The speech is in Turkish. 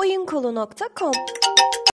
oyunkolu.com